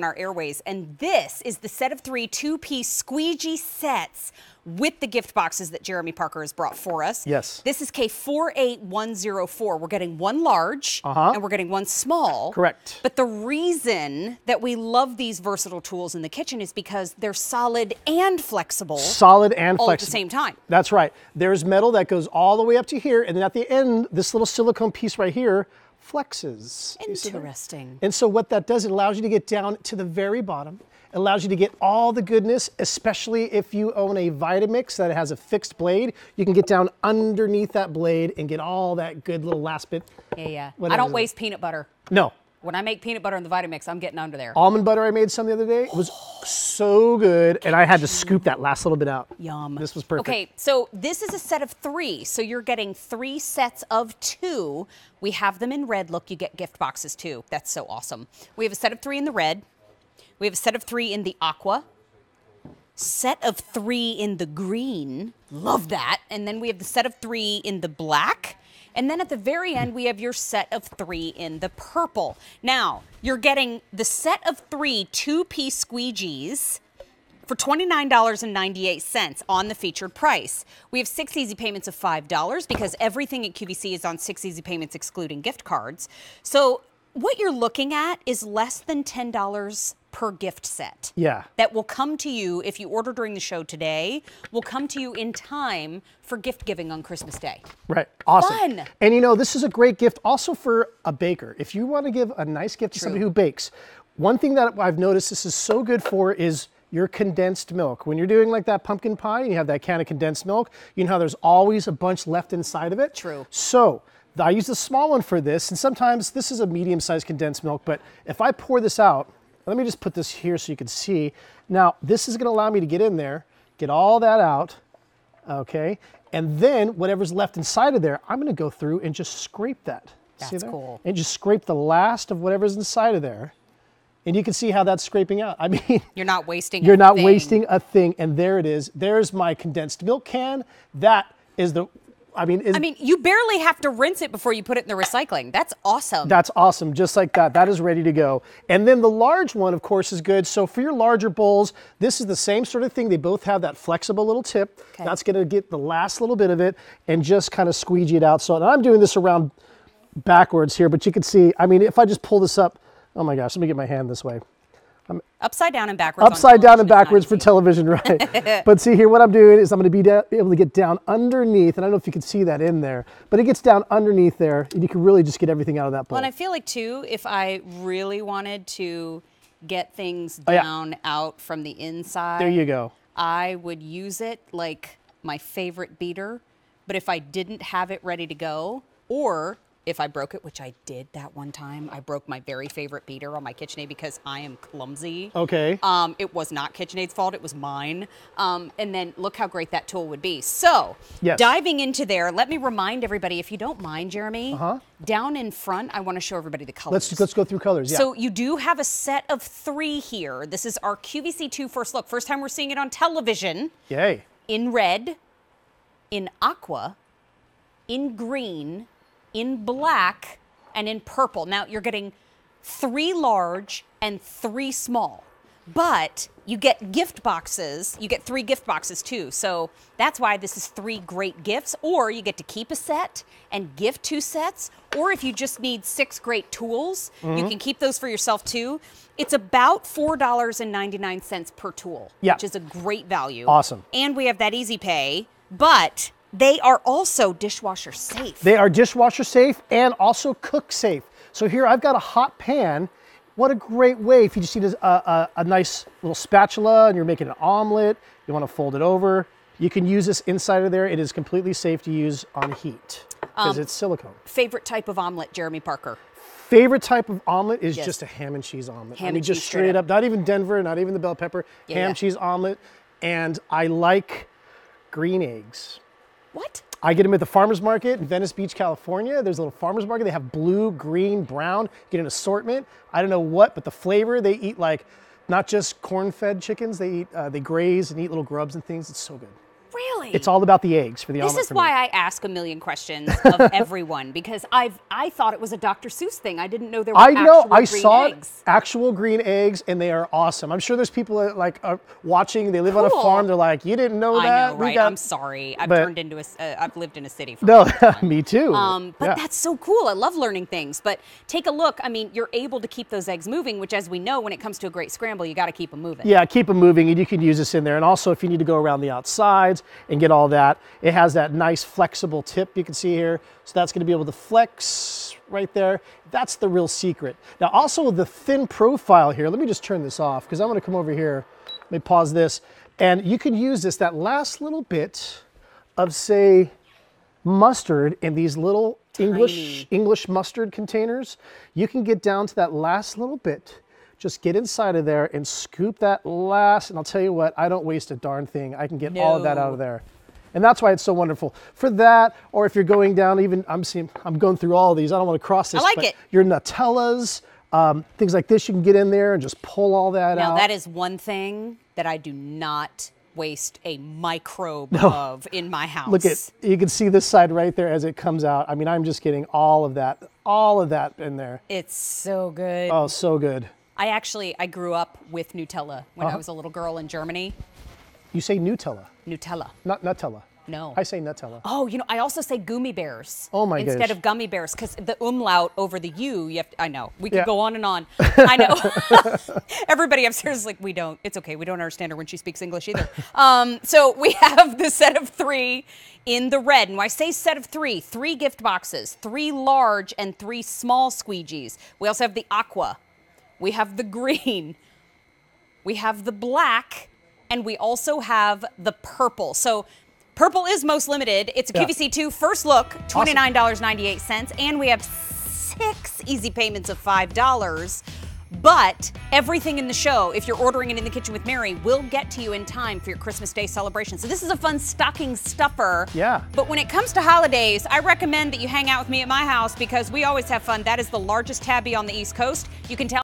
on our airways. And this is the set of three two piece squeegee sets with the gift boxes that Jeremy Parker has brought for us. Yes. This is K48104. We're getting one large Uh-huh. and we're getting one small. Correct. But the reason that we love these versatile tools in the kitchen is because they're solid and flexible Solid and all at the same time. That's right. There's metal that goes all the way up to here, and then at the end, this little silicone piece right here flexes. You see that? Interesting. And so what that does, it allows you to get down to the very bottom. It allows you to get all the goodness, especially if you own a Vitamix that has a fixed blade. You can get down underneath that blade and get all that good little last bit. Yeah, yeah. I don't waste peanut butter. No. When I make peanut butter in the Vitamix, I'm getting under there. Almond butter I made some the other day. It was so good, and I had to scoop that last little bit out. Yum. This was perfect. Okay, so this is a set of three. So you're getting three sets of two. We have them in red. Look, you get gift boxes too. That's so awesome. We have a set of three in the red. We have a set of three in the aqua. Set of three in the green. Love that. And then we have the set of three in the black. And then at the very end, we have your set of three in the purple. Now, you're getting the set of three two piece squeegees for $29.98 on the featured price. We have six easy payments of $5 because everything at QVC is on six easy payments excluding gift cards. So what you're looking at is less than $10 per gift set. Yeah. That will come to you if you order during the show today, will come to you in time for gift giving on Christmas Day. Right. Awesome. Fun. And you know, this is a great gift also for a baker. If you want to give a nice gift to somebody who bakes, one thing that I've noticed this is so good for is your condensed milk. When you're doing like that pumpkin pie and you have that can of condensed milk, you know how there's always a bunch left inside of it? True. So I use the small one for this, and sometimes this is a medium sized condensed milk, but if I pour this out, let me just put this here so you can see. Now, this is gonna allow me to get in there, get all that out, okay? And then whatever's left inside of there, I'm gonna go through and just scrape that. See That's there? cool. And just scrape the last of whatever's inside of there. And you can see how that's scraping out. I mean, You're not wasting you're not thing. wasting a thing. And there it is. There's my condensed milk can. That is the, I mean, I mean, you barely have to rinse it before you put it in the recycling. That's awesome. That's awesome, just like that. That is ready to go. And then the large one, of course, is good. So for your larger bowls, this is the same sort of thing. They both have that flexible little tip. Okay. That's going to get the last little bit of it and just kind of squeegee it out. So I'm doing this around backwards here, but you can see, I mean, if I just pull this up, oh my gosh, let me get my hand this way. Upside down and backwards. Upside down and television is not backwards for television, right? but see here, what I'm doing is I'm going to be da- able to get down underneath, and I don't know if you can see that in there, but it gets down underneath there, and you can really just get everything out of that bowl. Well, and I feel like too, if I really wanted to get things Oh, yeah. down out from the inside, there you go. I would use it like my favorite beater. But if I didn't have it ready to go, or if I broke it, which I did that one time, I broke my very favorite beater on my KitchenAid because I am clumsy. Okay. Um, it was not KitchenAid's fault; it was mine. Um, and then look how great that tool would be. So, Yes. diving into there, let me remind everybody, if you don't mind, Jeremy, Uh-huh. down in front, I want to show everybody the colors. Let's let's go through colors. Yeah. So you do have a set of three here. This is our QVC2 first look. First time we're seeing it on television Yay. in red, in aqua, in green, in black, and in purple. Now you're getting three large and three small. But you get gift boxes. You get three gift boxes too. So that's why this is three great gifts. Or you get to keep a set and gift two sets. Or if you just need six great tools, Mm-hmm. you can keep those for yourself too. It's about $4.99 per tool, Yeah. which is a great value. Awesome. And we have that easy pay, but they are also dishwasher safe. They are dishwasher safe and also cook safe. So here I've got a hot pan. What a great way if you just need a, a, a nice little spatula and you're making an omelet, you want to fold it over. You can use this inside of there. It is completely safe to use on heat Um, because it's silicone. Favorite type of omelet, Jeremy Parker. Favorite type of omelet is Yes. just a ham and cheese omelet. Ham I mean, and just cheese straight straight up. up. Not even Denver, not even the bell pepper. Yeah, ham yeah. cheese omelet. And I like green eggs. What? I get them at the farmer's market in Venice Beach, California. There's a little farmer's market. They have blue, green, brown. Get an assortment. I don't know what, but the flavor, they eat like not just corn fed chickens, they eat, uh, they graze and eat little grubs and things. It's so good. Really? It's all about the eggs for the This omelet. is for me. why I ask a million questions of everyone because I've I thought it was a Dr. Seuss thing. I didn't know there were I know. actual I green saw eggs. actual green eggs, and they are awesome. I'm sure there's people that like are watching. They live on a farm. They're like, you didn't know I that. know, right? got-" I'm sorry. I've but- turned into a. s- Uh, I've lived in a city for. a No, me too. Um, but Yeah. that's so cool. I love learning things. But take a look. I mean, you're able to keep those eggs moving, which, as we know, when it comes to a great scramble, you got to keep them moving. Yeah, keep them moving, and you can use this in there. And also, if you need to go around the outsides and get all that, it has that nice flexible tip you can see here. So that's going to be able to flex right there. That's the real secret. Now, also the thin profile here. Let me just turn this off because I'm going to come over here. Let me pause this, and you can use this that last little bit of say mustard in these little English English mustard containers. You can get down to that last little bit. Just get inside of there and scoop that last. And I'll tell you what, I don't waste a darn thing. I can get all of that out of there. And that's why it's so wonderful. For that, or if you're going down, even I'm seeing, I'm going through all of these. I don't want to cross this. I like but it. Your Nutellas, um, things like this, you can get in there and just pull all that Now out. that is one thing that I do not waste a microbe of in my house. Look at you can see this side right there as it comes out. I mean, I'm just getting all of that, all of that in there. It's so good. Oh, so good. I actually I grew up with Nutella when Uh-huh. I was a little girl in Germany. You say Nutella, Nutella. not Nutella. No. I say Nutella. Oh, you know, I also say gummy bears. Oh my Instead gosh. of gummy bears, because the umlaut over the U, you have to, I know. We could Yeah. go on and on. I know. Everybody upstairs is like, we don't. It's okay. We don't understand her when she speaks English either. Um, so we have the set of three in the red. And when I say set of three, three gift boxes, three large and three small squeegees. We also have the aqua. We have the green. We have the black, and we also have the purple. So purple is most limited. It's a Yeah. QVC2 first look, $29.98, and we have six easy payments of $5. But everything in the show, if you're ordering it in the kitchen with Mary, will get to you in time for your Christmas Day celebration. So this is a fun stocking stuffer. Yeah. But when it comes to holidays, I recommend that you hang out with me at my house because we always have fun. That is the largest tabby on the East Coast. You can tell.